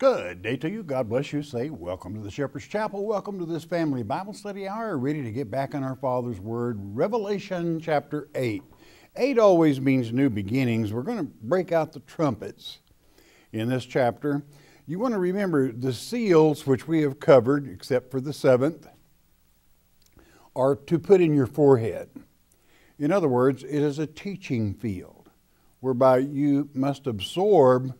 Good day to you. God bless you. Say, welcome to the Shepherd's Chapel. Welcome to this family Bible study hour. Ready to get back in our Father's Word. Revelation chapter 8. 8 always means new beginnings. We're going to break out the trumpets in this chapter. You want to remember the seals, which we have covered, except for the seventh, are to put in your forehead. In other words, it is a teaching field whereby you must absorb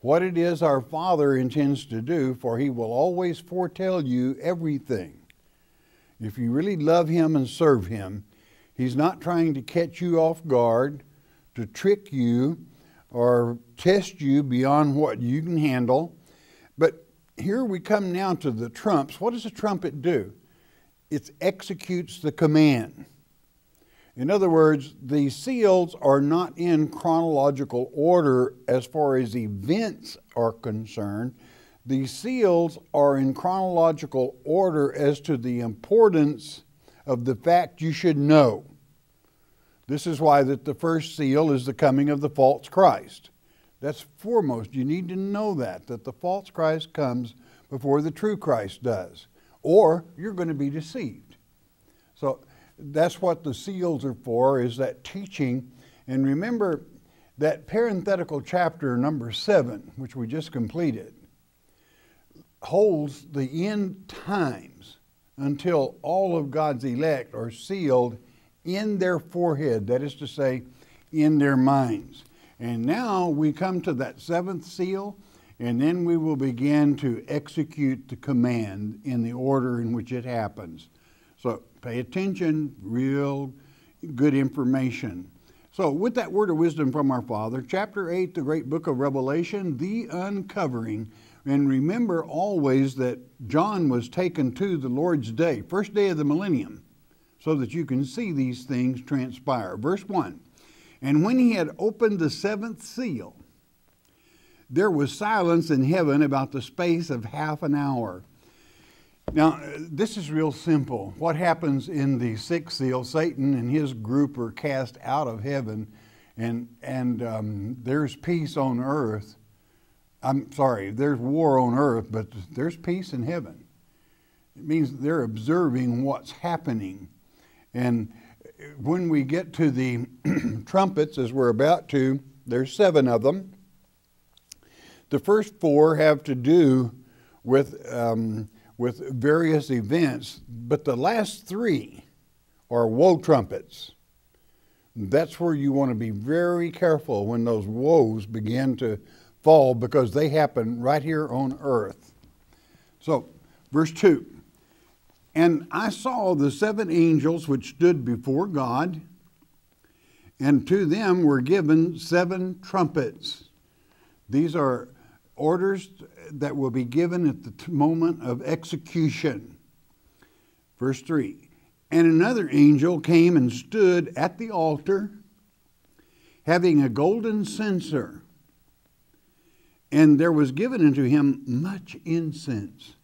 what it is our Father intends to do, for He will always foretell you everything. If you really love Him and serve Him, He's not trying to catch you off guard, to trick you, or test you beyond what you can handle. But here we come now to the trumps. What does a trumpet do? It executes the command. In other words, the seals are not in chronological order as far as events are concerned. The seals are in chronological order as to the importance of the fact you should know. This is why that the first seal is the coming of the false Christ. That's foremost. You need to know that that the false Christ comes before the true Christ does, or you're going to be deceived. So that's what the seals are for, is that teaching. And remember that parenthetical chapter number seven, which we just completed, holds the end times until all of God's elect are sealed in their forehead, that is to say, in their minds. And now we come to that seventh seal, and then we will begin to execute the command in the order in which it happens. So pay attention, real good information. So, with that word of wisdom from our Father, chapter 8, the great book of Revelation, the uncovering. And remember always that John was taken to the Lord's day, first day of the millennium, so that you can see these things transpire. Verse 1 And when he had opened the seventh seal, there was silence in heaven about the space of half an hour. Now, this is real simple. What happens in the sixth seal? Satan and his group are cast out of heaven, and, and um, there's peace on earth. I'm sorry, there's war on earth, but there's peace in heaven. It means they're observing what's happening. And when we get to the trumpets, as we're about to, there's seven of them. The first four have to do with. Um, with various events, but the last three are woe trumpets. That's where you want to be very careful when those woes begin to fall because they happen right here on earth. So, verse 2 And I saw the seven angels which stood before God, and to them were given seven trumpets. These are orders that will be given at the moment of execution. Verse 3 And another angel came and stood at the altar, having a golden censer, and there was given unto him much incense,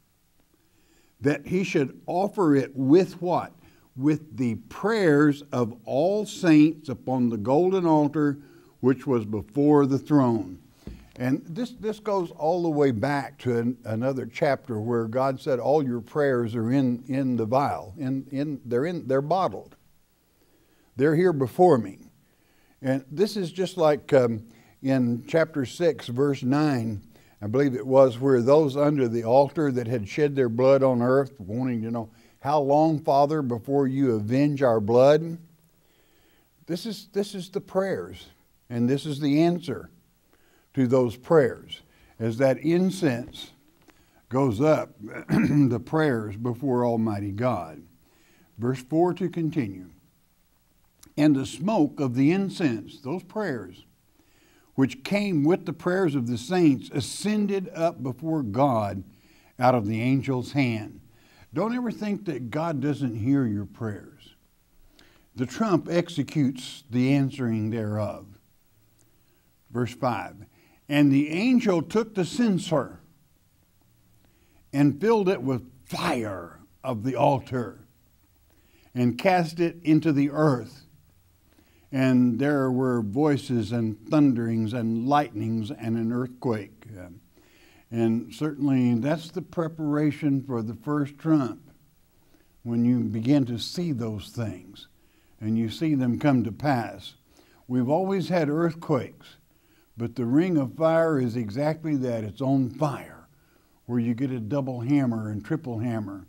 that he should offer it with what? With the prayers of all saints upon the golden altar which was before the throne. And this, this goes all the way back to an, another chapter where God said, All your prayers are in, in the vial, in, in, they're, in, they're bottled. They're here before me. And this is just like um, in chapter 6, verse 9, I believe it was, where those under the altar that had shed their blood on earth, wanting to know, How long, Father, before you avenge our blood? This is, this is the prayers, and this is the answer to those prayers. As that incense goes up, the prayers before Almighty God. Verse 4 to continue. And the smoke of the incense, those prayers, which came with the prayers of the saints, ascended up before God out of the angel's hand. Don't ever think that God doesn't hear your prayers. The trump executes the answering thereof. Verse 5 And the angel took the censer and filled it with fire of the altar and cast it into the earth. And there were voices and thunderings and lightnings and an earthquake. And certainly that's the preparation for the first trump when you begin to see those things and you see them come to pass. We've always had earthquakes, but the ring of fire is exactly that it's on fire, where you get a double hammer and triple hammer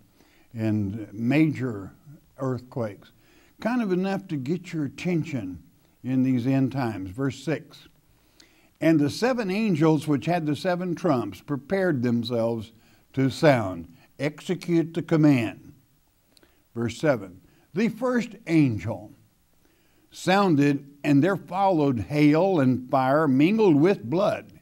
and major earthquakes. Kind of enough to get your attention in these end times. Verse 6 And the seven angels which had the seven trumps prepared themselves to sound, execute the command. Verse 7 The first angel sounded, and there followed hail and fire mingled with blood.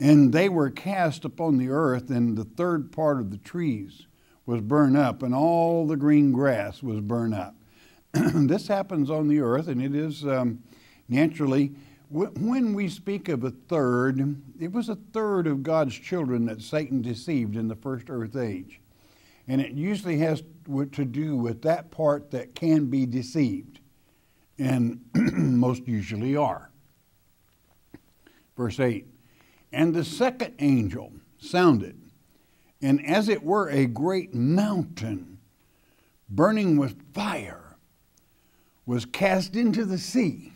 And they were cast upon the earth, and the third part of the trees was burned up, and all the green grass was burned up. this happens on the earth, and it is um, naturally, when we speak of a third, it was a third of God's children that Satan deceived in the first earth age. And it usually has to do with that part that can be deceived, and most usually are. Verse 8 And the second angel sounded and as it were a great mountain burning with fire was cast into the sea,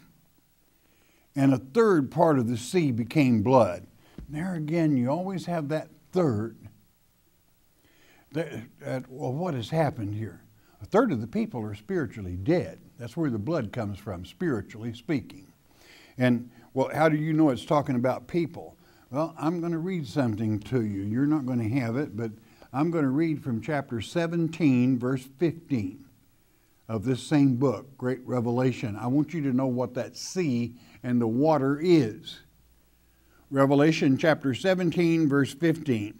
and a third part of the sea became blood. There again, you always have that third. That, that, well, what has happened here? A third of the people are spiritually dead. That's where the blood comes from, spiritually speaking. And, well, how do you know it's talking about people? Well, I'm going to read something to you. You're not going to have it, but I'm going to read from chapter 17, verse 15 of this same book, Great Revelation. I want you to know what that sea and the water is. Revelation chapter 17, verse 15.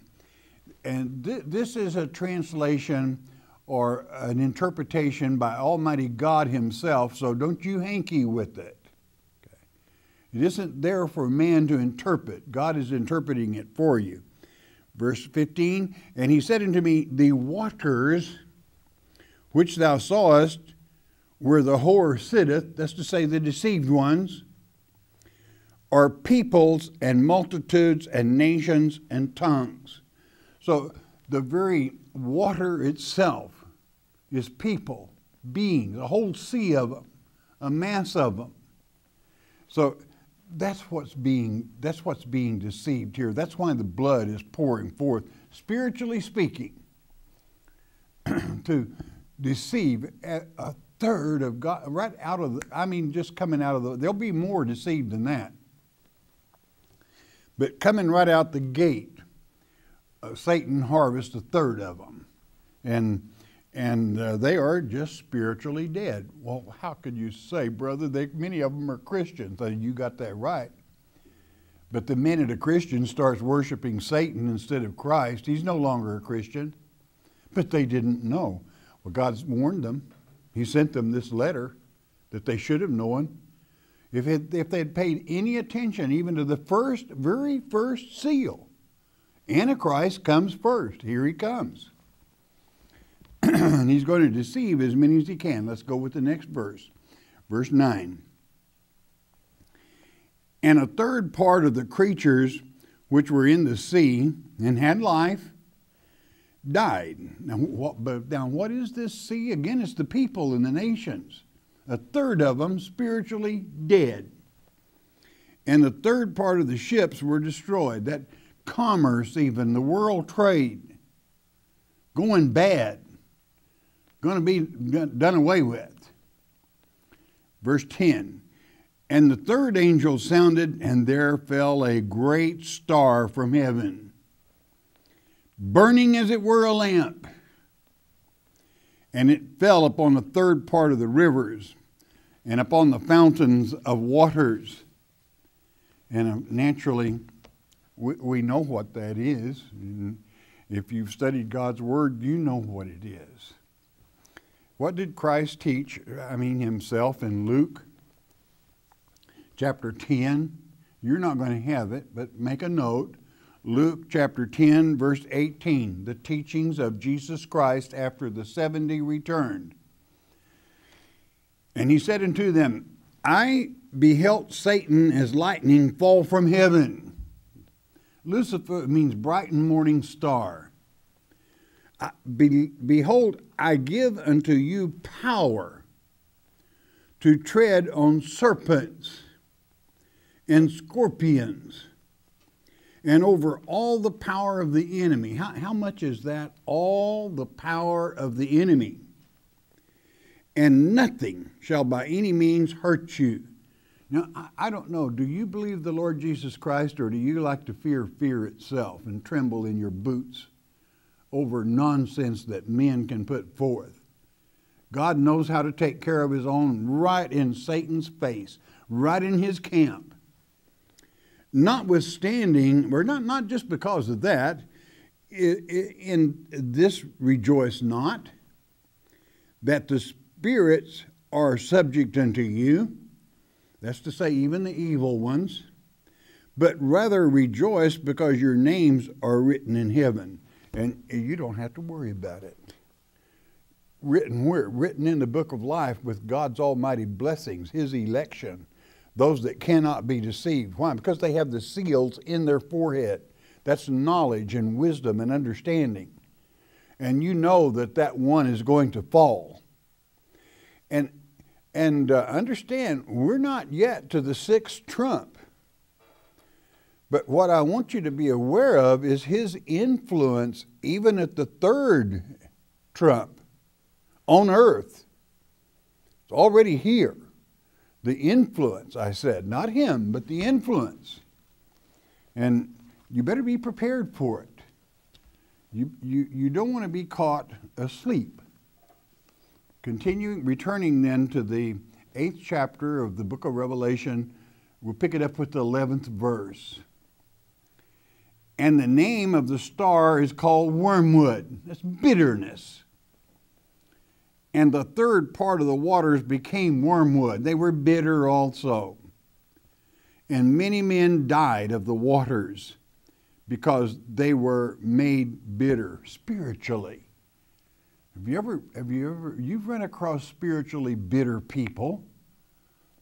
And th- this is a translation or an interpretation by Almighty God Himself, so don't you hanky with it. It isn't there for man to interpret. God is interpreting it for you. Verse 15, and he said unto me, The waters which thou sawest, where the whore sitteth, that's to say, the deceived ones, are peoples and multitudes and nations and tongues. So the very water itself is people, beings, a whole sea of them, a mass of them. So that's what's being that's what's being deceived here. That's why the blood is pouring forth, spiritually speaking, to deceive a third of God right out of the, I mean just coming out of the there'll be more deceived than that. But coming right out the gate, uh, Satan harvests a third of them. And and uh, they are just spiritually dead. Well, how could you say, brother? They, many of them are Christians. You got that right. But the minute a Christian starts worshiping Satan instead of Christ, he's no longer a Christian. But they didn't know. Well, God's warned them. He sent them this letter that they should have known. If, it, if they had paid any attention even to the first, very first seal, Antichrist comes first. Here he comes. and he's going to deceive as many as he can. Let's go with the next verse. Verse 9. And a third part of the creatures which were in the sea and had life died. Now what, but now, what is this sea? Again, it's the people and the nations. A third of them spiritually dead. And the third part of the ships were destroyed. That commerce, even, the world trade, going bad going to be done away with. Verse 10 And the third angel sounded, and there fell a great star from heaven, burning as it were a lamp. And it fell upon the third part of the rivers and upon the fountains of waters. And uh, naturally, we, we know what that is. And, If you've studied God's Word, you know what it is. What did Christ teach, I mean, himself in Luke chapter 10? You're not going to have it, but make a note. Luke chapter 10, verse 18, the teachings of Jesus Christ after the 70 returned. And he said unto them, I beheld Satan as lightning fall from heaven. Lucifer means bright and morning star. Be, behold, I give unto you power to tread on serpents and scorpions and over all the power of the enemy. How, how much is that? All the power of the enemy. And nothing shall by any means hurt you. Now, I, I don't know. Do you believe the Lord Jesus Christ, or do you like to fear fear itself and tremble in your boots over nonsense that men can put forth? God knows how to take care of his own right in Satan's face, right in his camp. Notwithstanding, or not, not just because of that, in this rejoice not that the spirits are subject unto you, that's to say, even the evil ones, but rather rejoice because your names are written in heaven. And you don't have to worry about it. Written where? Written in the book of life with God's almighty blessings, His election, those that cannot be deceived. Why? Because they have the seals in their forehead. That's knowledge and wisdom and understanding. And you know that that one is going to fall. And and uh, understand, we're not yet to the sixth trump. But what I want you to be aware of is his influence even at the third trump on earth. It's already here. The influence, I said, not him, but the influence. And you better be prepared for it. You, you, you don't want to be caught asleep. Continuing, returning then to the eighth chapter of the book of Revelation, we'll pick it up with the 11th verse. And the name of the star is called wormwood. That's bitterness. And the third part of the waters became wormwood. They were bitter also. And many men died of the waters because they were made bitter spiritually. Have you ever, have you ever, you've run across spiritually bitter people,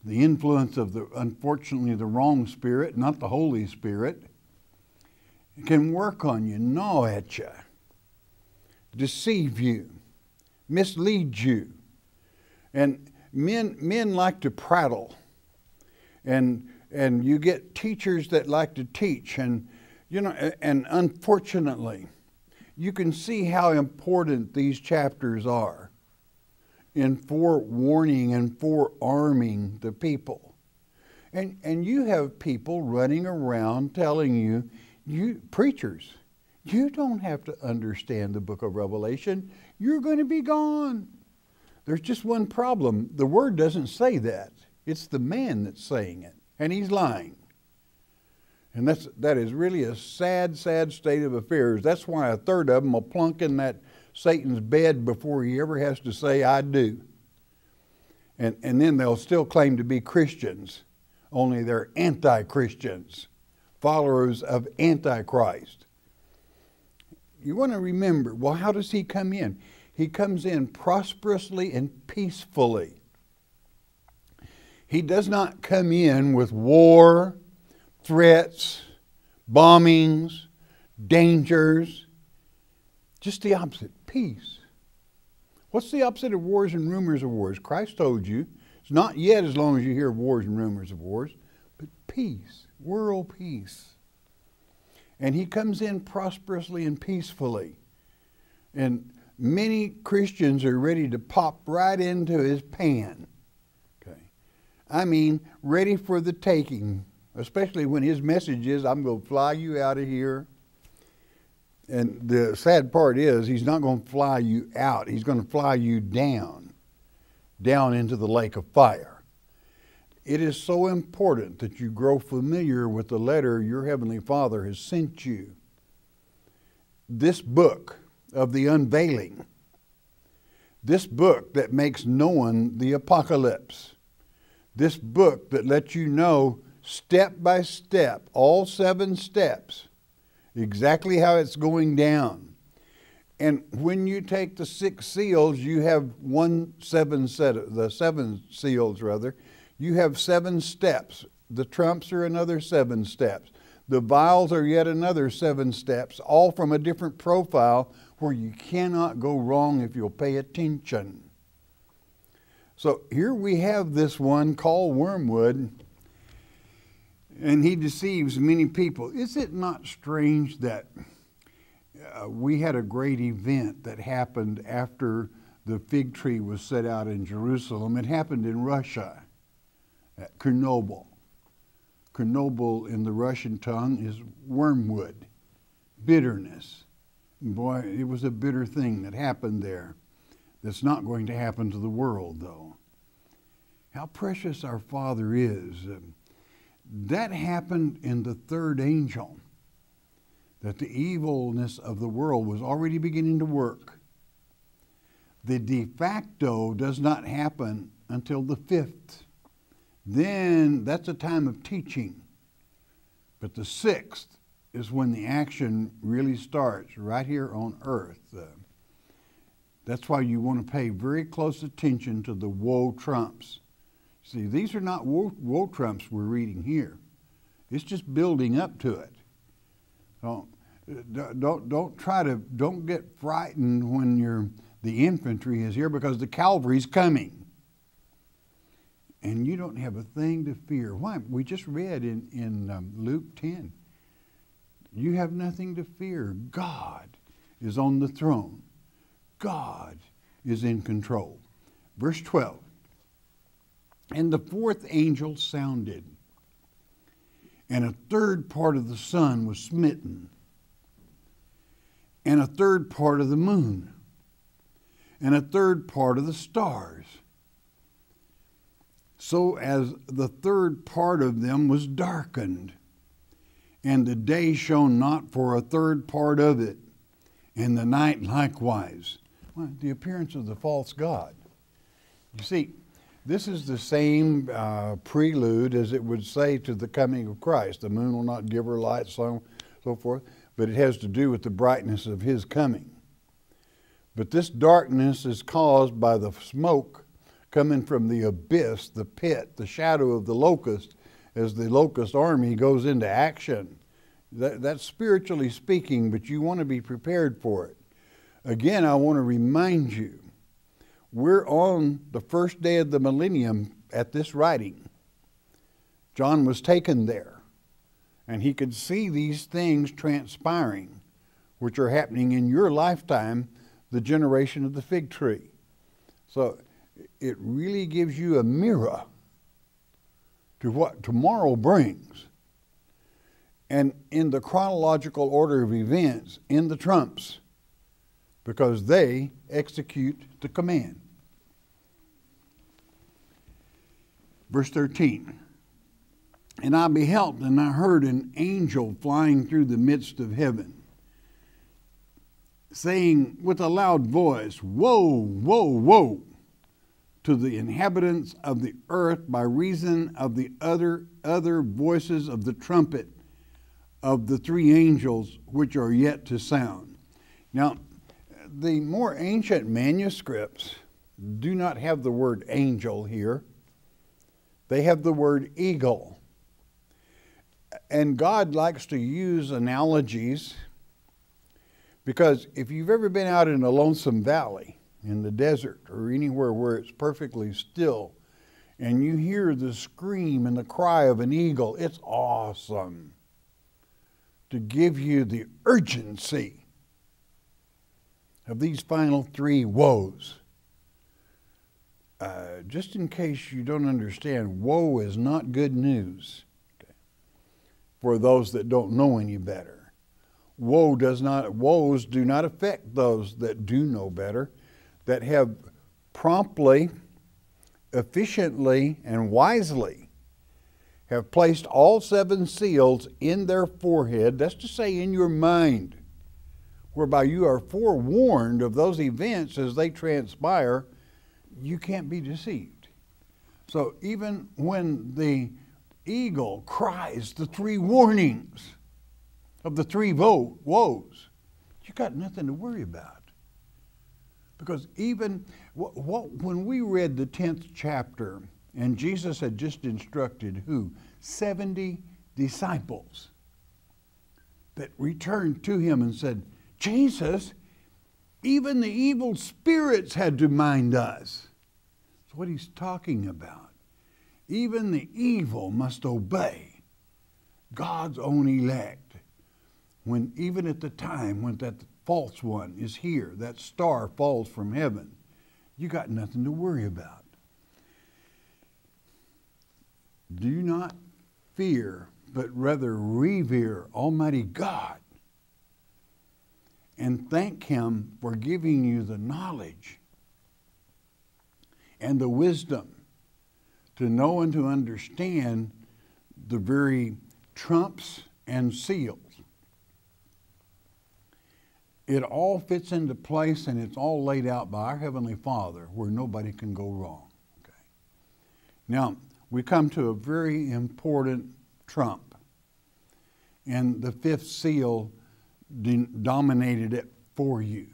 the influence of the, unfortunately, the wrong spirit, not the Holy Spirit, it can work on you, gnaw at you, deceive you, mislead you. And men, men like to prattle. And, and you get teachers that like to teach. And, you know, and unfortunately, you can see how important these chapters are in forewarning and forearming the people. And, and you have people running around telling you, you preachers, you don't have to understand the book of Revelation. You're going to be gone. There's just one problem. The word doesn't say that. It's the man that's saying it, and he's lying. And that's, that is really a sad, sad state of affairs. That's why a third of them will plunk in that Satan's bed before he ever has to say, I do. And, and then they'll still claim to be Christians, only they're anti Christians, followers of Antichrist. You want to remember well, how does he come in? He comes in prosperously and peacefully. He does not come in with war threats, bombings, dangers. Just the opposite peace. What's the opposite of wars and rumors of wars? Christ told you it's not yet as long as you hear wars and rumors of wars, but peace, world peace. And he comes in prosperously and peacefully. And many Christians are ready to pop right into his pan. Okay. I mean, ready for the taking especially when his message is, I'm going to fly you out of here. And the sad part is, he's not going to fly you out, he's going to fly you down, down into the lake of fire. It is so important that you grow familiar with the letter your Heavenly Father has sent you. this book of the unveiling, this book that makes known the apocalypse, this book that lets you know step by step, all seven steps, exactly how it's going down. And when you take the six seals, you have one seven set of, the seven seals rather, you have seven steps. The trumps are another seven steps. The vials are yet another seven steps, all from a different profile where you cannot go wrong if you'll pay attention. So here we have this one called wormwood, and he deceives many people. Is it not strange that uh, we had a great event that happened after the fig tree was set out in Jerusalem? It happened in Russia, at Chernobyl. Chernobyl in the Russian tongue is wormwood, bitterness. Boy, it was a bitter thing that happened there. That's not going to happen to the world, though. How precious our Father is. Um, that happened in the third angel, that the evilness of the world was already beginning to work. The de facto does not happen until the fifth. Then that's a time of teaching. But the sixth is when the action really starts, right here on earth. Uh, that's why you want to pay very close attention to the woe trumps. See, these are not woe, woe trumps we're reading here. It's just building up to it. Don't, don't, don't try to, don't get frightened when you're, the infantry is here because the cavalry's coming and you don't have a thing to fear. Why? We just read in, in um, Luke 10. You have nothing to fear. God is on the throne, God is in control. Verse 12. And the fourth angel sounded, and a third part of the sun was smitten, and a third part of the moon, and a third part of the stars so as the third part of them was darkened, and the day shone not for a third part of it, and the night likewise. Well, the appearance of the false God. You see, this is the same uh, prelude as it would say to the coming of Christ. The moon will not give her light, so so forth, but it has to do with the brightness of his coming. But this darkness is caused by the smoke coming from the abyss, the pit, the shadow of the locust, as the locust army goes into action. That, that's spiritually speaking, but you want to be prepared for it. Again, I want to remind you we're on the first day of the millennium at this writing. John was taken there, and he could see these things transpiring, which are happening in your lifetime, the generation of the fig tree. So it really gives you a mirror to what tomorrow brings. And in the chronological order of events, in the trumps, because they execute the command. Verse 13 And I beheld, and I heard an angel flying through the midst of heaven, saying with a loud voice, Woe, woe, woe! To the inhabitants of the earth by reason of the other other voices of the trumpet of the three angels which are yet to sound. Now, the more ancient manuscripts do not have the word angel here. They have the word eagle. And God likes to use analogies because if you've ever been out in a lonesome valley, in the desert or anywhere where it's perfectly still and you hear the scream and the cry of an eagle, it's awesome to give you the urgency of these final three woes. Uh, just in case you don't understand, woe is not good news okay, for those that don't know any better. Woe does not, woes do not affect those that do know better that have promptly, efficiently, and wisely have placed all seven seals in their forehead, that's to say, in your mind, whereby you are forewarned of those events as they transpire, you can't be deceived. So even when the eagle cries the three warnings of the three vote woes, you've got nothing to worry about. Because even what, what, when we read the 10th chapter, and Jesus had just instructed who? 70 disciples that returned to him and said, Jesus, even the evil spirits had to mind us. That's what he's talking about. Even the evil must obey God's own elect. When even at the time when that false one is here, that star falls from heaven, you got nothing to worry about. Do not fear, but rather revere Almighty God and thank Him for giving you the knowledge and the wisdom to know and to understand the very trumps and seals. It all fits into place and it's all laid out by our Heavenly Father where nobody can go wrong. Okay. Now, we come to a very important trump. And the fifth seal dominated it for you,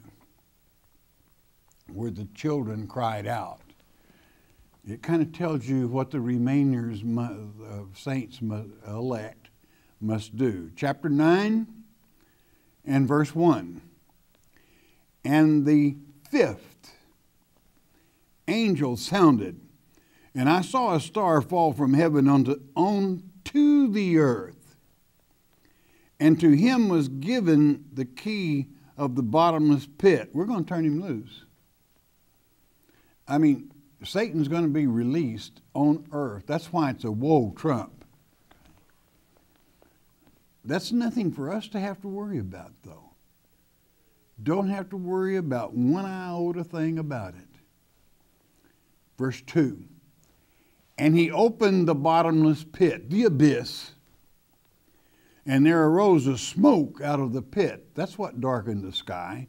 where the children cried out. It kind of tells you what the remainers of saints elect must do. Chapter 9 and verse 1. And the fifth angel sounded, and I saw a star fall from heaven onto, onto the earth. And to him was given the key of the bottomless pit. We're going to turn him loose. I mean, Satan's going to be released on earth. That's why it's a woe trump. That's nothing for us to have to worry about, though. Don't have to worry about one iota thing about it. Verse 2 And he opened the bottomless pit, the abyss, and there arose a smoke out of the pit. That's what darkened the sky.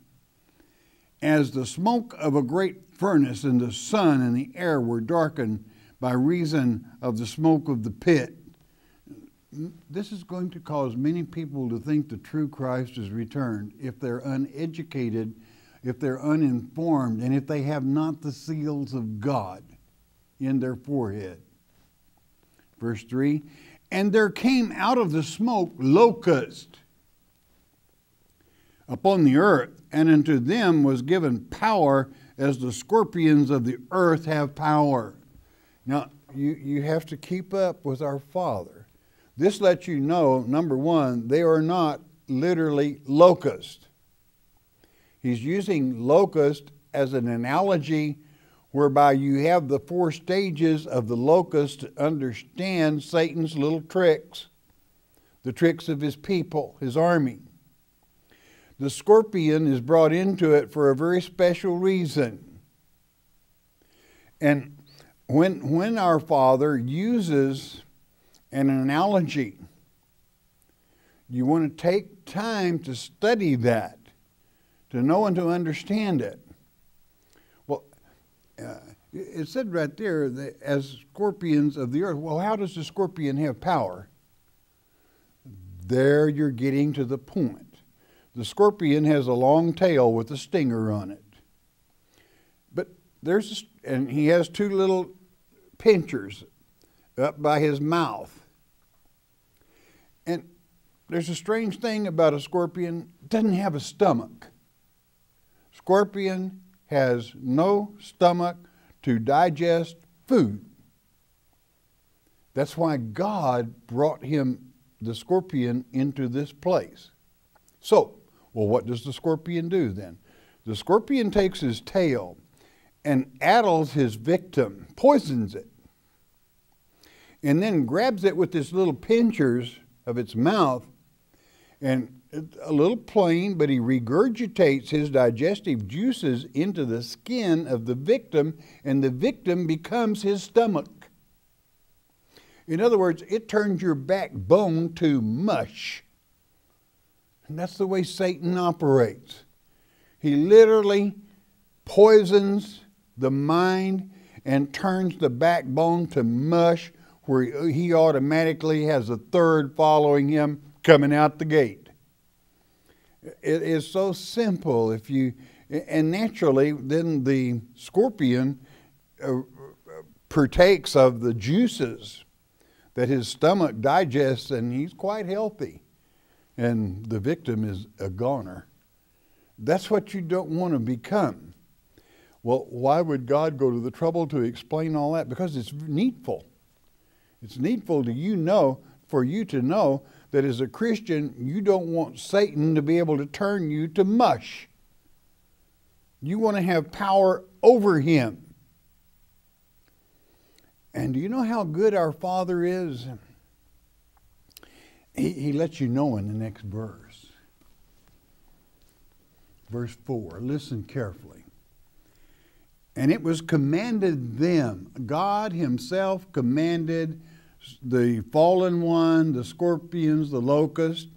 As the smoke of a great furnace, and the sun and the air were darkened by reason of the smoke of the pit. This is going to cause many people to think the true Christ is returned if they're uneducated, if they're uninformed, and if they have not the seals of God in their forehead. Verse 3 And there came out of the smoke locusts upon the earth, and unto them was given power as the scorpions of the earth have power. Now, you, you have to keep up with our Father. This lets you know, number one, they are not literally locusts. He's using locust as an analogy whereby you have the four stages of the locust to understand Satan's little tricks, the tricks of his people, his army. The scorpion is brought into it for a very special reason. And when, when our Father uses an analogy, you want to take time to study that, to know and to understand it. Well, uh, it said right there that as scorpions of the earth. Well, how does the scorpion have power? There you're getting to the point. The scorpion has a long tail with a stinger on it. But there's, and he has two little pinchers up by his mouth. There's a strange thing about a scorpion, it doesn't have a stomach. Scorpion has no stomach to digest food. That's why God brought him, the scorpion, into this place. So, well, what does the scorpion do then? The scorpion takes his tail and addles his victim, poisons it, and then grabs it with his little pinchers of its mouth, and a little plain, but he regurgitates his digestive juices into the skin of the victim, and the victim becomes his stomach. In other words, it turns your backbone to mush. And that's the way Satan operates. He literally poisons the mind and turns the backbone to mush where he automatically has a third following him coming out the gate. It is so simple if you and naturally then the scorpion uh, partakes of the juices that his stomach digests and he's quite healthy. And the victim is a goner. That's what you don't want to become. Well why would god go to the trouble to explain all that? Because it's needful. It's needful to you know for you to know that as a christian you don't want satan to be able to turn you to mush you want to have power over him and do you know how good our Father is? He, he lets you know in the next verse. Verse 4. Listen carefully. And it was commanded them, God Himself commanded the fallen one, the scorpions, the locusts,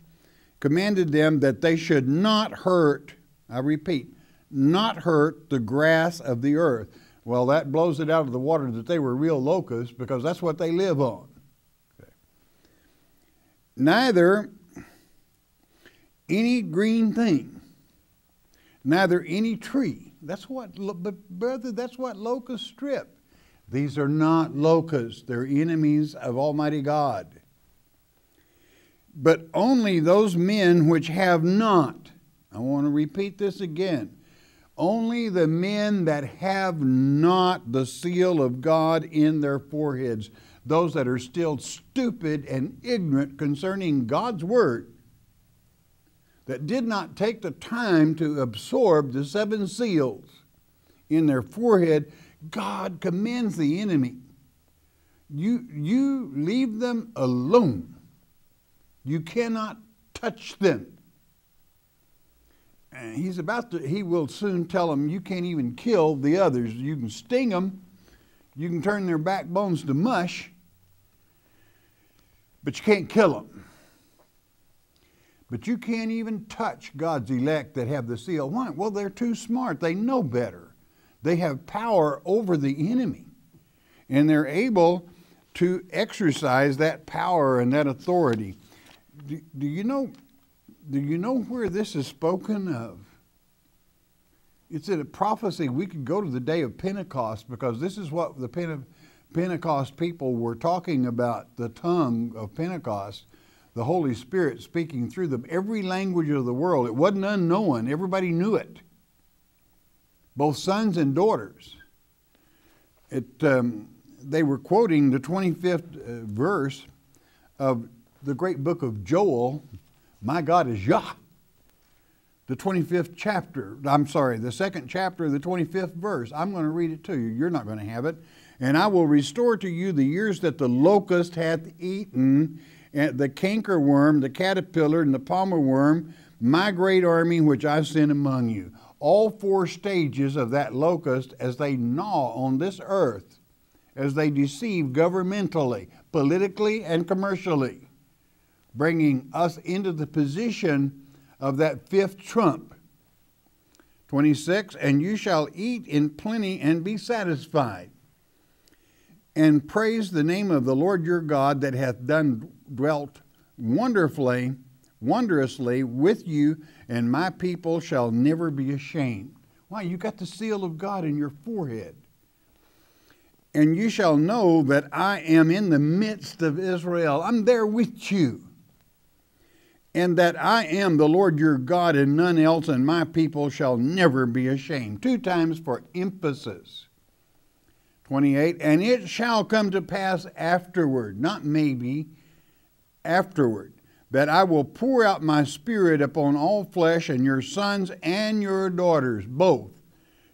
commanded them that they should not hurt, I repeat, not hurt the grass of the earth. Well, that blows it out of the water that they were real locusts because that's what they live on. Okay. Neither any green thing, neither any tree. That's what, but brother, that's what locusts strip. These are not locusts, they're enemies of Almighty God. But only those men which have not, I want to repeat this again only the men that have not the seal of God in their foreheads, those that are still stupid and ignorant concerning God's word, that did not take the time to absorb the seven seals in their forehead, God commends the enemy. You, you leave them alone. You cannot touch them. And he's about to, he will soon tell them, you can't even kill the others. You can sting them, you can turn their backbones to mush, but you can't kill them. But you can't even touch God's elect that have the seal. Why? Well, they're too smart. They know better. They have power over the enemy. And they're able to exercise that power and that authority. Do, do you know do you know where this is spoken of? It's in a prophecy. We could go to the day of Pentecost because this is what the Pentecost people were talking about the tongue of Pentecost, the Holy Spirit speaking through them. Every language of the world, it wasn't unknown, everybody knew it, both sons and daughters. It, um, they were quoting the 25th uh, verse of the great book of Joel, my God is Yah. The 25th chapter, I'm sorry, the second chapter of the 25th verse. I'm going to read it to you. You're not going to have it. And I will restore to you the years that the locust hath eaten, and the cankerworm, the caterpillar, and the palmer worm, my great army which I sent among you. All four stages of that locust as they gnaw on this earth, as they deceive governmentally, politically, and commercially bringing us into the position of that fifth trump. 26, and you shall eat in plenty and be satisfied. And praise the name of the Lord your God that hath done dwelt wonderfully, wondrously with you, and my people shall never be ashamed. Why? You got the seal of God in your forehead. And you shall know that I am in the midst of Israel. I'm there with you and that I am the Lord your God and none else, and my people shall never be ashamed. Two times for emphasis. 28, and it shall come to pass afterward, not maybe, afterward, that I will pour out my spirit upon all flesh, and your sons and your daughters both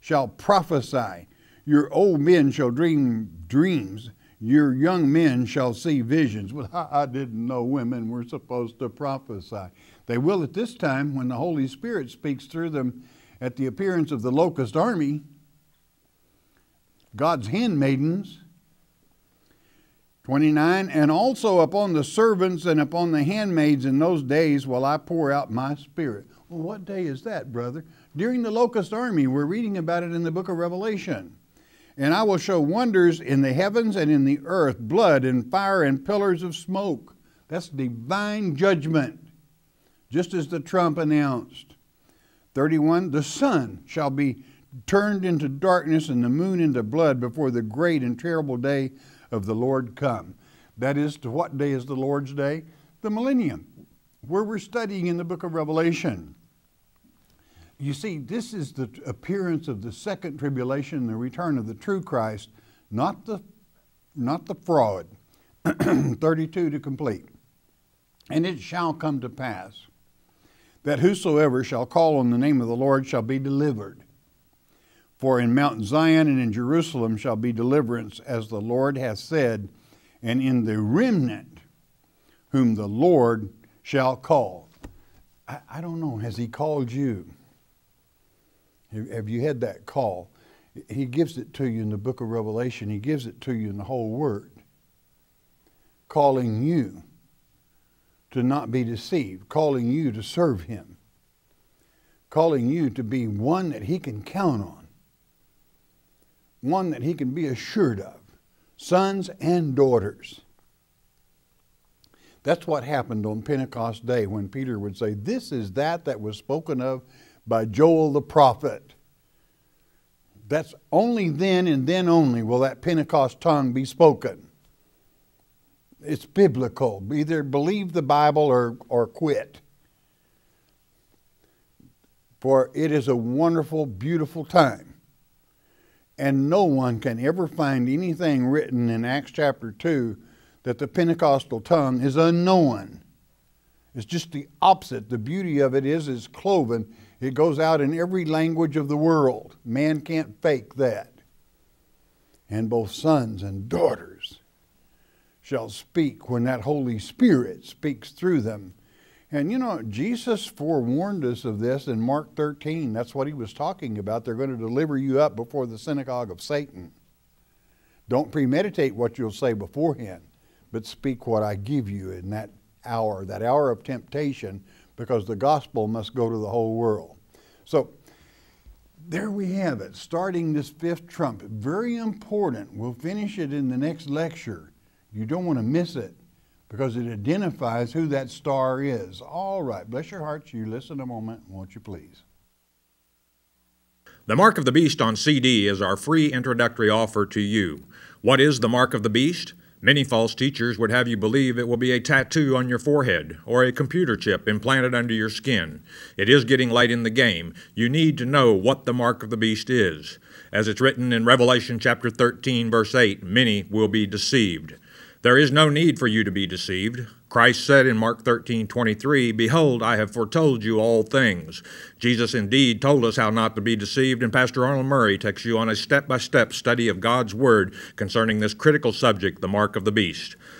shall prophesy. Your old men shall dream dreams, your young men shall see visions. Well, I didn't know women were supposed to prophesy. They will at this time when the Holy Spirit speaks through them at the appearance of the locust army, God's handmaidens. 29 And also upon the servants and upon the handmaids in those days will I pour out my spirit. Well, what day is that, brother? During the locust army. We're reading about it in the book of Revelation. And I will show wonders in the heavens and in the earth, blood and fire and pillars of smoke. That's divine judgment, just as the trump announced. 31 The sun shall be turned into darkness and the moon into blood before the great and terrible day of the Lord come. That is, to what day is the Lord's day? The millennium, where we're studying in the book of Revelation. You see, this is the appearance of the second tribulation, the return of the true Christ, not the, not the fraud. 32 to complete. And it shall come to pass that whosoever shall call on the name of the Lord shall be delivered. For in Mount Zion and in Jerusalem shall be deliverance, as the Lord hath said, and in the remnant whom the Lord shall call. I, I don't know, has He called you? Have you had that call? He gives it to you in the book of Revelation, He gives it to you in the whole Word, calling you to not be deceived, calling you to serve Him, calling you to be one that He can count on one that he can be assured of sons and daughters. That's what happened on Pentecost Day when Peter would say, This is that that was spoken of by Joel the prophet. That's only then and then only will that Pentecost tongue be spoken. It's biblical. Either believe the Bible or, or quit. For it is a wonderful, beautiful time. And no one can ever find anything written in Acts chapter 2 that the Pentecostal tongue is unknown. It's just the opposite. The beauty of it is it's cloven. It goes out in every language of the world. Man can't fake that. And both sons and daughters shall speak when that Holy Spirit speaks through them and you know, Jesus forewarned us of this in Mark 13. That's what he was talking about. They're going to deliver you up before the synagogue of Satan. Don't premeditate what you'll say beforehand, but speak what I give you in that hour, that hour of temptation, because the gospel must go to the whole world. So, there we have it, starting this fifth trumpet. Very important. We'll finish it in the next lecture. You don't want to miss it because it identifies who that star is. All right, bless your hearts. You listen a moment, won't you please? The Mark of the Beast on CD is our free introductory offer to you. What is the Mark of the Beast? Many false teachers would have you believe it will be a tattoo on your forehead or a computer chip implanted under your skin. It is getting late in the game. You need to know what the mark of the beast is. As it's written in Revelation chapter 13 verse 8, many will be deceived. There is no need for you to be deceived. Christ said in Mark 13, 23, Behold, I have foretold you all things. Jesus indeed told us how not to be deceived, and Pastor Arnold Murray takes you on a step by step study of God's Word concerning this critical subject, the mark of the beast.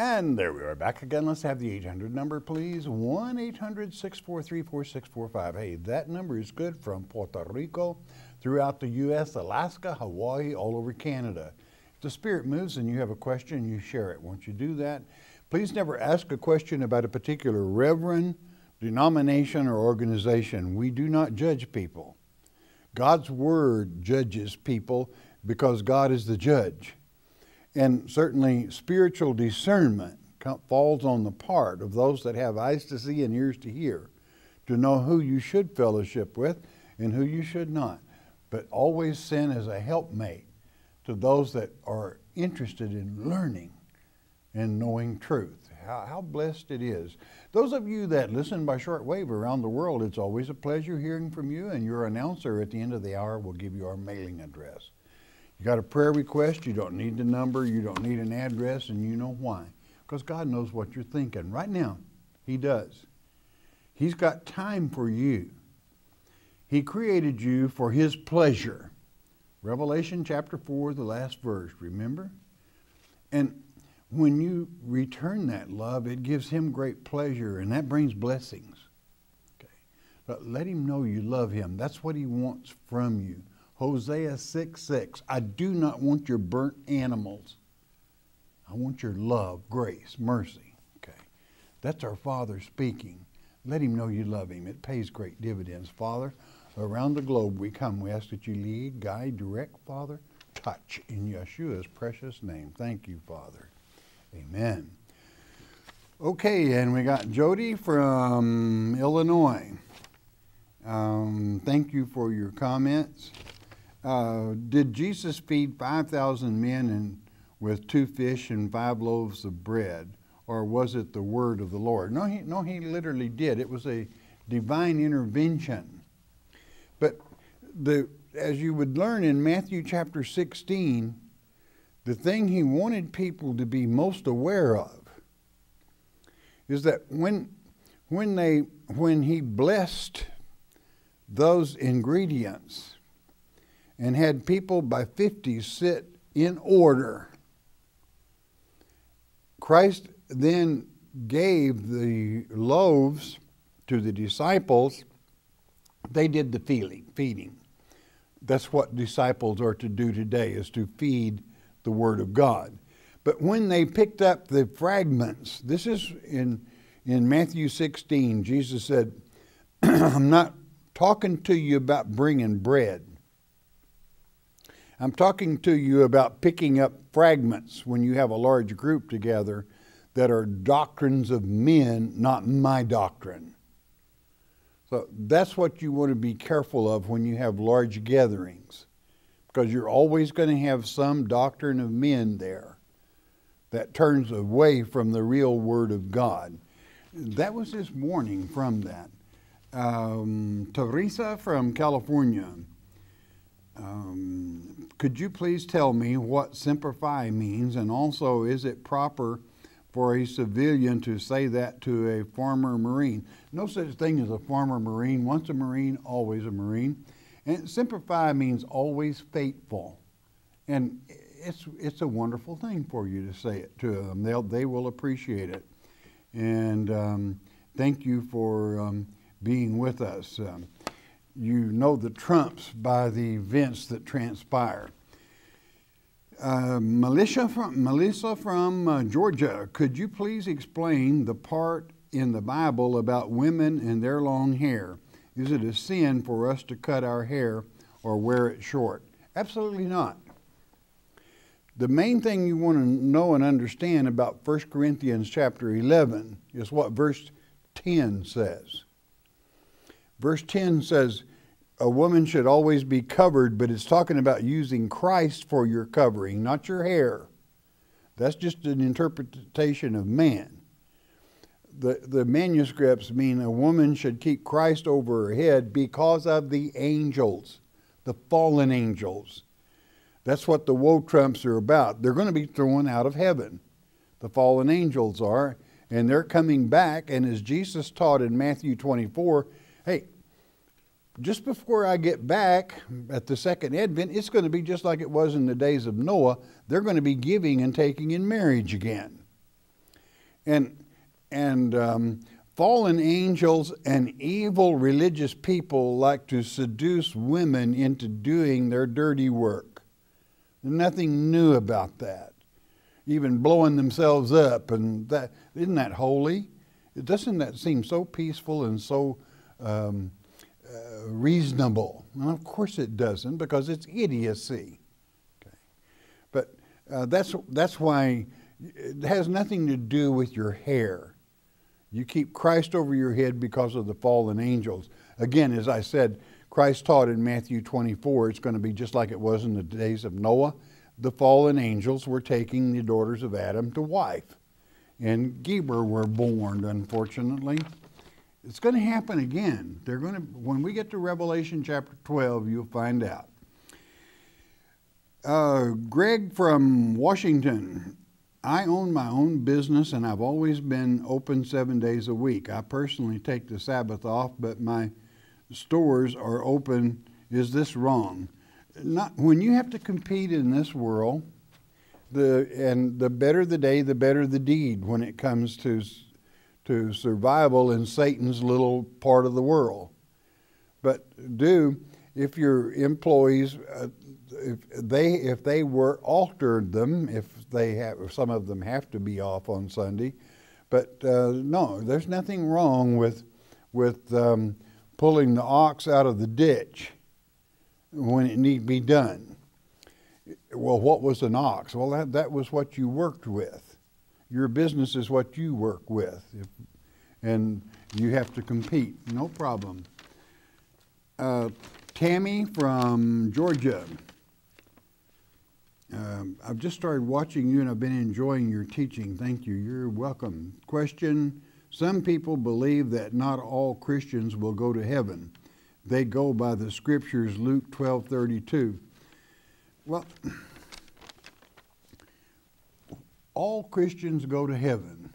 And there we are back again. Let's have the 800 number, please. 1 800 643 4645. Hey, that number is good from Puerto Rico throughout the U.S., Alaska, Hawaii, all over Canada. If the Spirit moves and you have a question, you share it. Once you do that, please never ask a question about a particular reverend, denomination, or organization. We do not judge people. God's Word judges people because God is the judge. And certainly, spiritual discernment falls on the part of those that have eyes to see and ears to hear to know who you should fellowship with and who you should not. But always send as a helpmate to those that are interested in learning and knowing truth. How, how blessed it is. Those of you that listen by shortwave around the world, it's always a pleasure hearing from you, and your announcer at the end of the hour will give you our mailing address. You got a prayer request, you don't need the number, you don't need an address, and you know why. Because God knows what you're thinking. Right now, He does. He's got time for you. He created you for His pleasure. Revelation chapter 4, the last verse, remember? And when you return that love, it gives Him great pleasure and that brings blessings. Okay. But let Him know you love Him. That's what He wants from you. Hosea 6 6. I do not want your burnt animals. I want your love, grace, mercy. Okay. That's our Father speaking. Let him know you love him. It pays great dividends. Father, around the globe we come. We ask that you lead, guide, direct, Father, touch in Yeshua's precious name. Thank you, Father. Amen. Okay, and we got Jody from Illinois. Um, thank you for your comments. Uh, did Jesus feed 5,000 men and with two fish and five loaves of bread? Or was it the word of the Lord? No, he, no, he literally did. It was a divine intervention. But the, as you would learn in Matthew chapter 16, the thing he wanted people to be most aware of is that when, when, they, when he blessed those ingredients and had people by 50 sit in order Christ then gave the loaves to the disciples. They did the feeding. feeding. That's what disciples are to do today, is to feed the Word of God. But when they picked up the fragments, this is in, in Matthew 16, Jesus said, I'm not talking to you about bringing bread. I'm talking to you about picking up fragments when you have a large group together that are doctrines of men, not my doctrine. So that's what you want to be careful of when you have large gatherings, because you're always going to have some doctrine of men there that turns away from the real Word of God. That was this morning from that. Um, Teresa from California. Um, could you please tell me what semper fi means, and also is it proper for a civilian to say that to a former Marine? No such thing as a former Marine. Once a Marine, always a Marine. And semper fi means always faithful. And it's, it's a wonderful thing for you to say it to them. They'll, they will appreciate it. And um, thank you for um, being with us. You know the trumps by the events that transpire. Uh, Melissa from, Melissa from uh, Georgia, could you please explain the part in the Bible about women and their long hair? Is it a sin for us to cut our hair or wear it short? Absolutely not. The main thing you want to know and understand about 1 Corinthians chapter 11 is what verse 10 says. Verse 10 says, a woman should always be covered, but it's talking about using Christ for your covering, not your hair. That's just an interpretation of man. The, the manuscripts mean a woman should keep Christ over her head because of the angels, the fallen angels. That's what the woe trumps are about. They're going to be thrown out of heaven. The fallen angels are, and they're coming back. And as Jesus taught in Matthew 24, hey, just before I get back at the second advent, it's going to be just like it was in the days of Noah. They're going to be giving and taking in marriage again. And, and um, fallen angels and evil religious people like to seduce women into doing their dirty work. Nothing new about that. Even blowing themselves up, and that isn't that holy? Doesn't that seem so peaceful and so um, reasonable. And of course it doesn't because it's idiocy. Okay. But uh, that's, that's why it has nothing to do with your hair. You keep Christ over your head because of the fallen angels. Again, as I said, Christ taught in Matthew 24 it's going to be just like it was in the days of Noah. The fallen angels were taking the daughters of Adam to wife. And Geber were born, unfortunately. It's going to happen again. They're going to when we get to Revelation chapter 12, you'll find out. Uh, Greg from Washington, I own my own business and I've always been open seven days a week. I personally take the Sabbath off, but my stores are open. Is this wrong? Not when you have to compete in this world. The and the better the day, the better the deed when it comes to to survival in Satan's little part of the world. But do if your employees, uh, if they if they were altered them, if they have, if some of them have to be off on Sunday, but uh, no, there's nothing wrong with with um, pulling the ox out of the ditch when it need be done. Well, what was an ox? Well, that, that was what you worked with. Your business is what you work with. If, and you have to compete. No problem. Uh, Tammy from Georgia. Um, I've just started watching you and I've been enjoying your teaching. Thank you. You're welcome. Question Some people believe that not all Christians will go to heaven. They go by the scriptures, Luke 12 32. Well, all Christians go to heaven.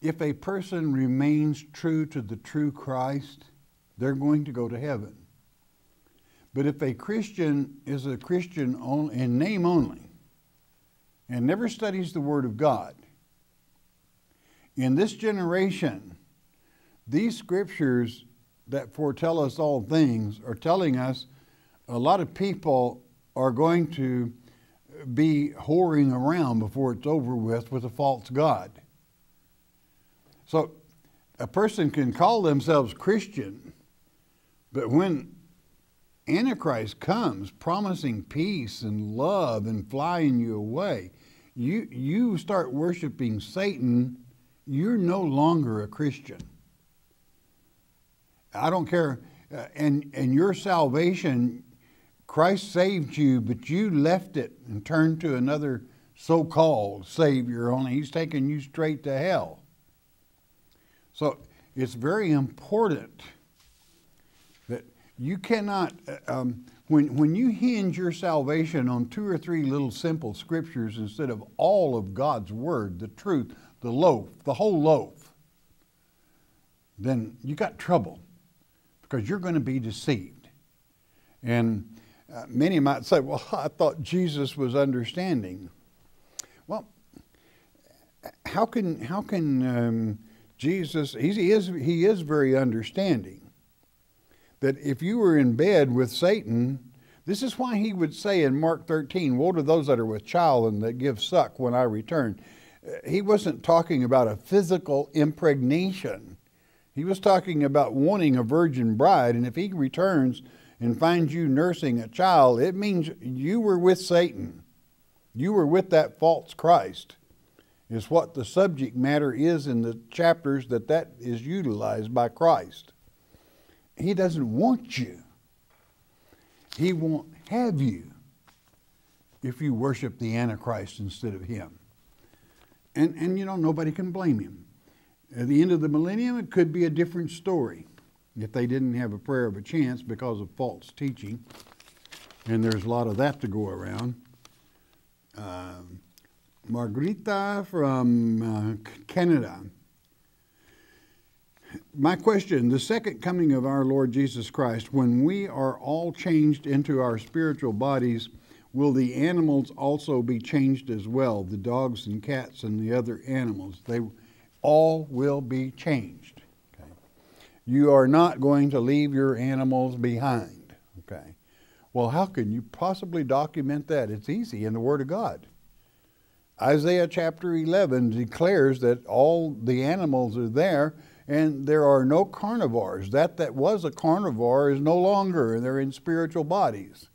If a person remains true to the true Christ, they're going to go to heaven. But if a Christian is a Christian in name only and never studies the Word of God, in this generation, these scriptures that foretell us all things are telling us a lot of people are going to be whoring around before it's over with with a false God. So a person can call themselves Christian, but when Antichrist comes promising peace and love and flying you away, you, you start worshiping Satan, you're no longer a Christian. I don't care. Uh, and, and your salvation, Christ saved you, but you left it and turned to another so called Savior, only He's taking you straight to hell. So it's very important that you cannot, uh, um, when, when you hinge your salvation on two or three little simple scriptures instead of all of God's Word, the truth, the loaf, the whole loaf, then you got trouble because you're going to be deceived. And uh, many might say, well, I thought Jesus was understanding. Well, how can, how can um, Jesus, he is, he is very understanding. That if you were in bed with Satan, this is why he would say in Mark 13, Woe to those that are with child and that give suck when I return. Uh, he wasn't talking about a physical impregnation he was talking about wanting a virgin bride, and if he returns and finds you nursing a child, it means you were with Satan. You were with that false Christ, is what the subject matter is in the chapters that that is utilized by Christ. He doesn't want you, He won't have you if you worship the Antichrist instead of Him. And, and you know, nobody can blame him. At the end of the millennium, it could be a different story if they didn't have a prayer of a chance because of false teaching. And there's a lot of that to go around. Uh, Margarita from uh, Canada. My question the second coming of our Lord Jesus Christ, when we are all changed into our spiritual bodies, will the animals also be changed as well? The dogs and cats and the other animals. They all will be changed. You are not going to leave your animals behind. Okay? Well, how can you possibly document that? It's easy in the Word of God. Isaiah chapter 11 declares that all the animals are there and there are no carnivores. That that was a carnivore is no longer, and they're in spiritual bodies.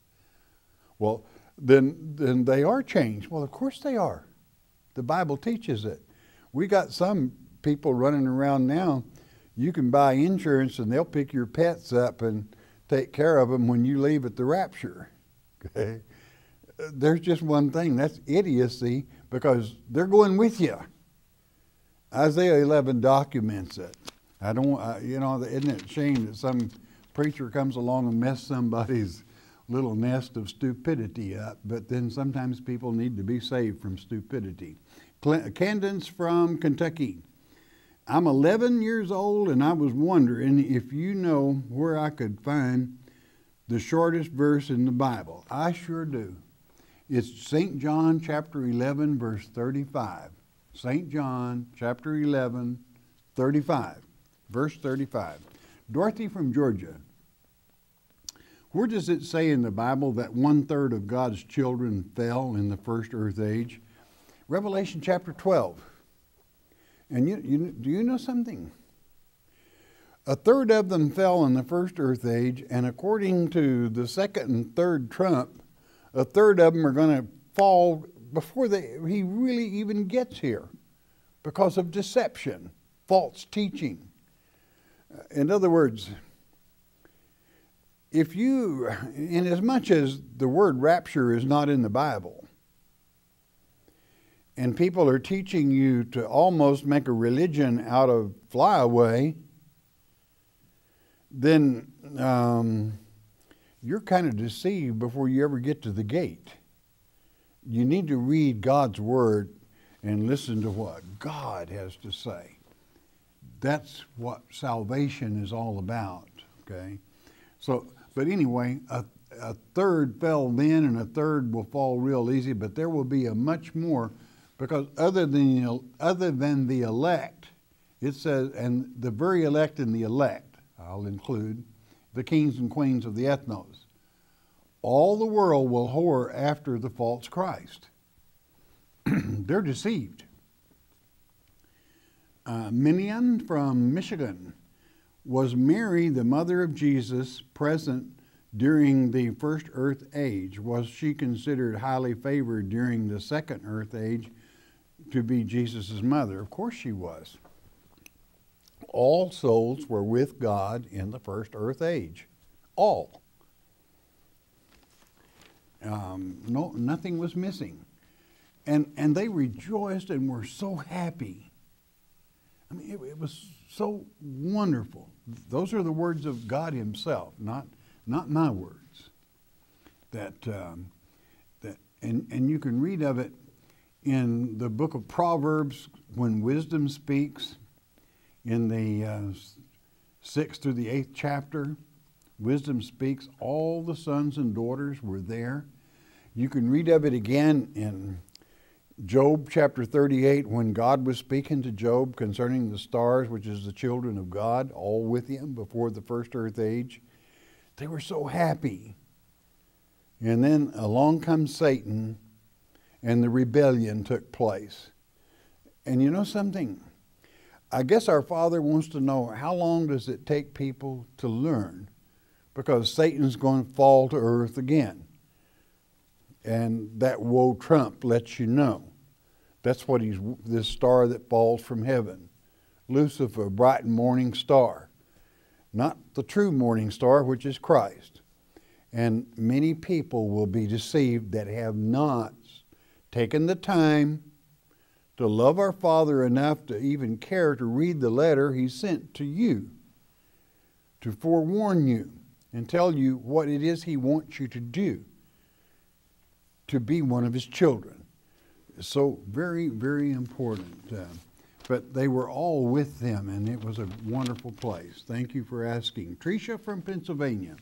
Well, then, then they are changed. Well, of course they are. The Bible teaches it. We got some people running around now. You can buy insurance and they'll pick your pets up and take care of them when you leave at the rapture. Okay? There's just one thing that's idiocy because they're going with you. Isaiah 11 documents it. I don't, uh, you know, isn't it a shame that some preacher comes along and mess somebody's little nest of stupidity up, but then sometimes people need to be saved from stupidity. Candace from Kentucky. I'm 11 years old and I was wondering if you know where I could find the shortest verse in the Bible. I sure do. It's St. John chapter 11 verse 35. St. John chapter 11 35. Verse 35. Dorothy from Georgia. Where does it say in the Bible that one third of God's children fell in the first earth age? Revelation chapter 12. And you, you, do you know something? A third of them fell in the first earth age, and according to the second and third trump, a third of them are going to fall before they, he really even gets here because of deception, false teaching. Uh, in other words, if you, in as much as the word rapture is not in the Bible, and people are teaching you to almost make a religion out of flyaway, then um, you're kind of deceived before you ever get to the gate. You need to read God's Word and listen to what God has to say. That's what salvation is all about, okay? So, but anyway, a, a third fell then and a third will fall real easy, but there will be a much more because other than, other than the elect, it says, and the very elect and the elect, I'll include the kings and queens of the ethnos, all the world will whore after the false Christ. They're deceived. Uh, Minion from Michigan was Mary, the mother of Jesus, present during the first earth age? Was she considered highly favored during the second earth age to be Jesus' mother? Of course she was. All souls were with God in the first earth age. All. Um, no, nothing was missing. And, and they rejoiced and were so happy. I mean, it, it was so wonderful. Those are the words of God Himself, not, not my words. That, um, that and, and you can read of it in the book of Proverbs when wisdom speaks, in the uh, sixth through the eighth chapter, wisdom speaks. All the sons and daughters were there. You can read of it again in Job chapter 38 when God was speaking to Job concerning the stars, which is the children of God, all with him before the first earth age. They were so happy. And then along comes Satan and the rebellion took place. And you know something? I guess our Father wants to know how long does it take people to learn? Because Satan's going to fall to earth again. And that woe trump lets you know. That's what he's, this star that falls from heaven. Lucifer, bright morning star. Not the true morning star, which is Christ. And many people will be deceived that have not taken the time to love our Father enough to even care to read the letter He sent to you, to forewarn you and tell you what it is He wants you to do to be one of His children. So, very, very important. Uh, but they were all with them, and it was a wonderful place. Thank you for asking. Tricia from Pennsylvania.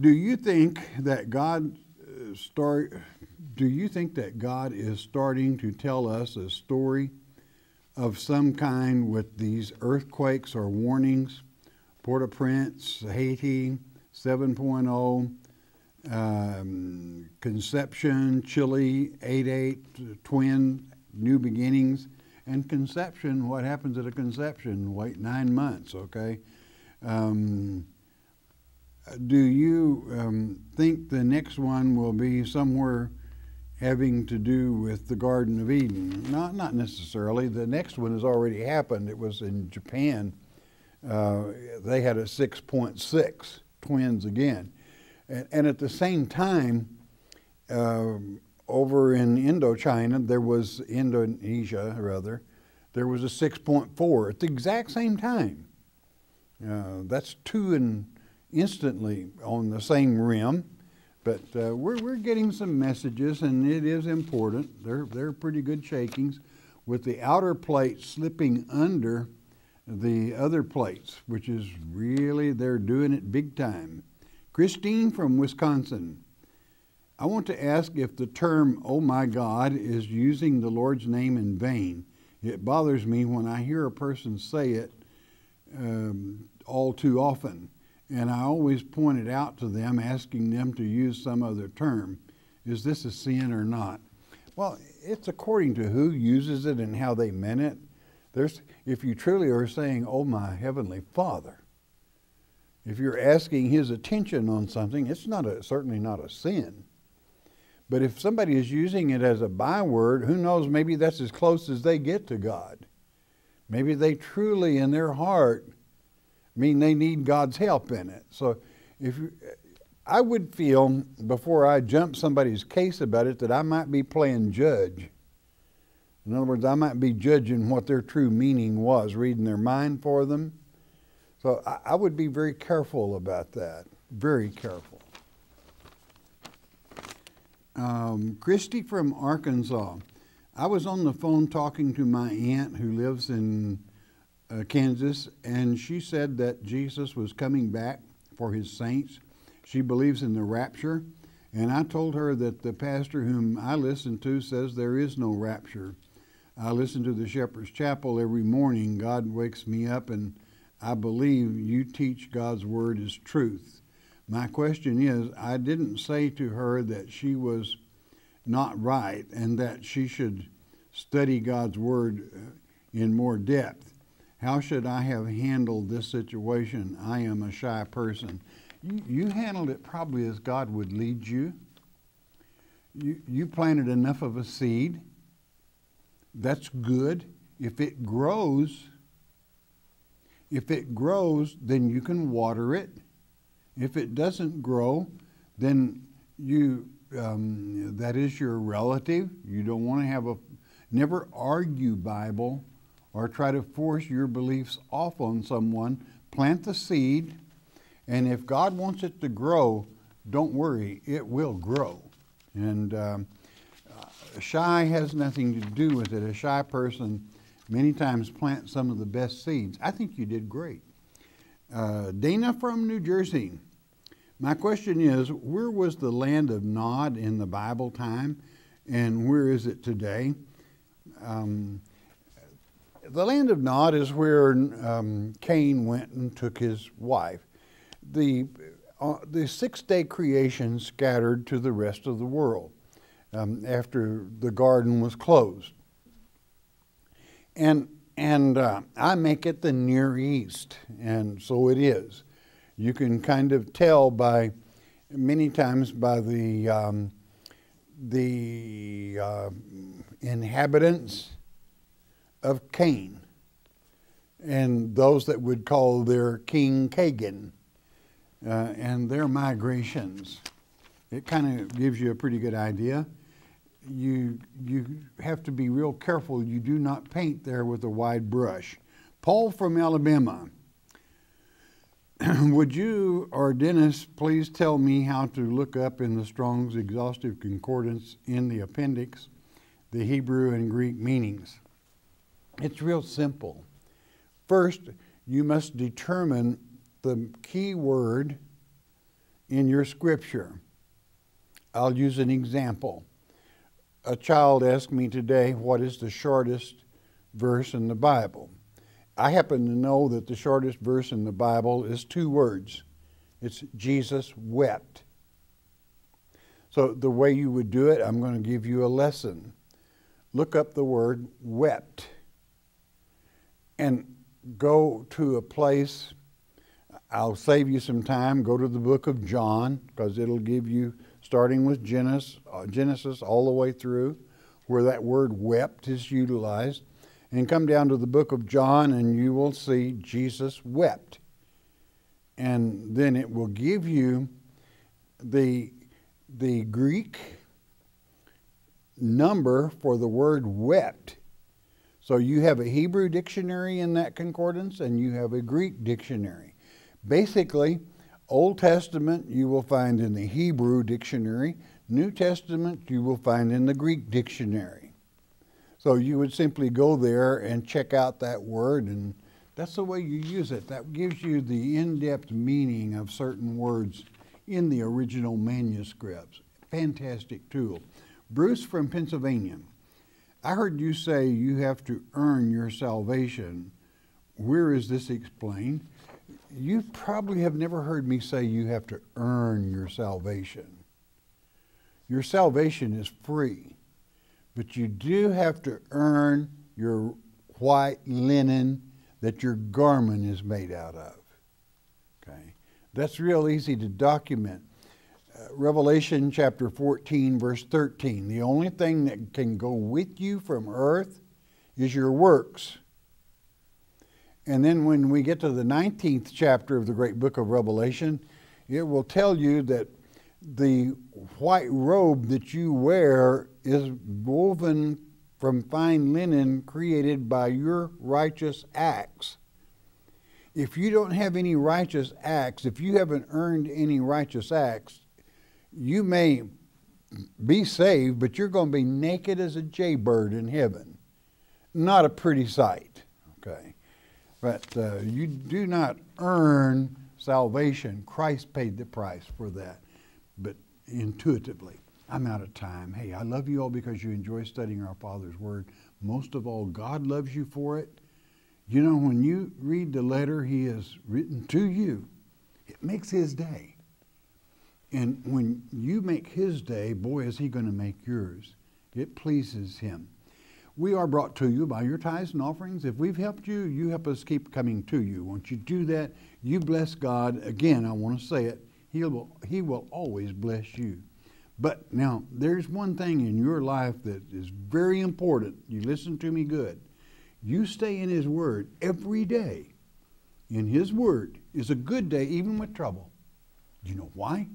Do you think that God start do you think that God is starting to tell us a story of some kind with these earthquakes or warnings? Port au Prince, Haiti, 7.0, um, Conception, Chile, 8.8, Twin, New Beginnings. And conception, what happens at a conception? Wait nine months, okay? Um, do you um, think the next one will be somewhere having to do with the Garden of Eden. Not, not necessarily. The next one has already happened. It was in Japan. Uh, they had a 6.6 twins again. And, and, at the same time, uh, over in Indochina, there was Indonesia, rather, there was a 6.4 at the exact same time. Uh, that's two in, instantly on the same rim. But uh, we're, we're getting some messages, and it is important. They're, they're pretty good shakings, with the outer plate slipping under the other plates, which is really, they're doing it big time. Christine from Wisconsin. I want to ask if the term, oh my God, is using the Lord's name in vain. It bothers me when I hear a person say it um, all too often. And I always point it out to them, asking them to use some other term. Is this a sin or not? Well, it's according to who uses it and how they meant it. There's, if you truly are saying, Oh, my Heavenly Father, if you're asking His attention on something, it's not a, certainly not a sin. But if somebody is using it as a byword, who knows, maybe that's as close as they get to God. Maybe they truly, in their heart, mean they need God's help in it. So if you, I would feel before I jump somebody's case about it that I might be playing judge. In other words, I might be judging what their true meaning was, reading their mind for them. So I, I would be very careful about that. Very careful. Um, Christy from Arkansas. I was on the phone talking to my aunt who lives in uh, Kansas, and she said that Jesus was coming back for his saints. She believes in the rapture, and I told her that the pastor whom I listen to says there is no rapture. I listen to the Shepherd's Chapel every morning. God wakes me up, and I believe you teach God's word is truth. My question is I didn't say to her that she was not right and that she should study God's Word uh, in more depth. How should I have handled this situation? I am a shy person. You, you handled it probably as God would lead you. you. You planted enough of a seed. That's good. If it grows, if it grows, then you can water it. If it doesn't grow, then you um, that is your relative. You don't want to have a, never argue Bible or try to force your beliefs off on someone. Plant the seed, and if God wants it to grow, don't worry, it will grow. And um, shy has nothing to do with it. A shy person many times plants some of the best seeds. I think you did great. Uh, Dana from New Jersey. My question is where was the land of Nod in the Bible time, and where is it today? Um, the land of Nod is where um, Cain went and took his wife. The, uh, the six day creation scattered to the rest of the world um, after the garden was closed. And, and uh, I make it the Near East, and so it is you can kind of tell by many times by the um, the uh, inhabitants of Cain and those that would call their king Kagan uh, and their migrations. It kind of gives you a pretty good idea. You you have to be real careful. You do not paint there with a wide brush. Paul from Alabama would you or Dennis please tell me how to look up in the Strong's Exhaustive Concordance in the appendix the Hebrew and Greek meanings? It's real simple. First, you must determine the key word in your scripture. I'll use an example. A child asked me today, What is the shortest verse in the Bible? I happen to know that the shortest verse in the Bible is two words it's Jesus wept. So, the way you would do it, I'm going to give you a lesson. Look up the word wept and go to a place. I'll save you some time. Go to the book of John because it'll give you, starting with Genesis, uh, Genesis all the way through, where that word wept is utilized and come down to the book of John, and you will see Jesus wept. And then it will give you the, the Greek number for the word wept. So you have a Hebrew dictionary in that concordance, and you have a Greek dictionary. Basically, Old Testament you will find in the Hebrew dictionary, New Testament you will find in the Greek dictionary. So you would simply go there and check out that word, and that's the way you use it. That gives you the in depth meaning of certain words in the original manuscripts. Fantastic tool. Bruce from Pennsylvania. I heard you say you have to earn your salvation. Where is this explained? You probably have never heard me say you have to earn your salvation. Your salvation is free, but you do have to earn your white linen that your garment is made out of. Okay? That's real easy to document. Revelation chapter 14, verse 13. The only thing that can go with you from earth is your works. And then when we get to the 19th chapter of the great book of Revelation, it will tell you that the white robe that you wear is woven from fine linen created by your righteous acts. If you don't have any righteous acts, if you haven't earned any righteous acts, you may be saved, but you're going to be naked as a jaybird in heaven. Not a pretty sight, okay? But uh, you do not earn salvation. Christ paid the price for that. But intuitively, I'm out of time. Hey, I love you all because you enjoy studying our Father's Word. Most of all, God loves you for it. You know, when you read the letter He has written to you, it makes His day. And when you make his day, boy, is he going to make yours. It pleases him. We are brought to you by your tithes and offerings. If we've helped you, you help us keep coming to you. Once you do that, you bless God. Again, I want to say it. He will, he will always bless you. But now, there's one thing in your life that is very important. You listen to me good. You stay in His Word every day. In His Word is a good day, even with trouble. Do you know why?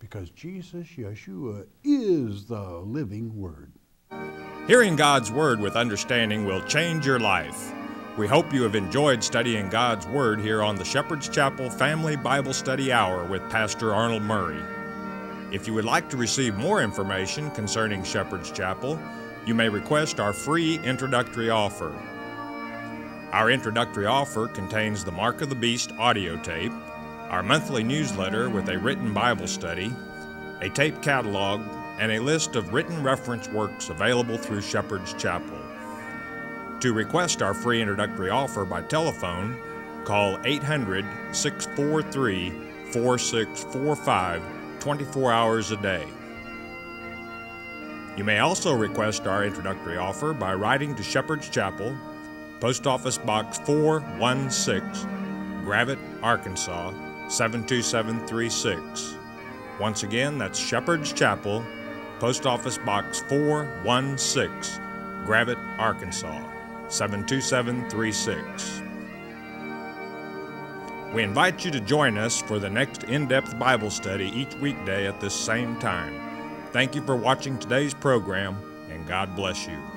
Because Jesus, Yeshua, is the living Word. Hearing God's Word with understanding will change your life. We hope you have enjoyed studying God's Word here on the Shepherd's Chapel Family Bible Study Hour with Pastor Arnold Murray. If you would like to receive more information concerning Shepherd's Chapel, you may request our free introductory offer. Our introductory offer contains the Mark of the Beast audio tape our monthly newsletter with a written Bible study, a tape catalog, and a list of written reference works available through Shepherd's Chapel. To request our free introductory offer by telephone, call 800 643 4645 24 hours a day. You may also request our introductory offer by writing to Shepherd's Chapel, Post Office Box 416, Gravette, Arkansas 72736. Once again, that's Shepherd's Chapel, Post Office Box 416, Gravette, Arkansas 72736. We invite you to join us for the next in depth Bible study each weekday at this same time. Thank you for watching today's program, and God bless you.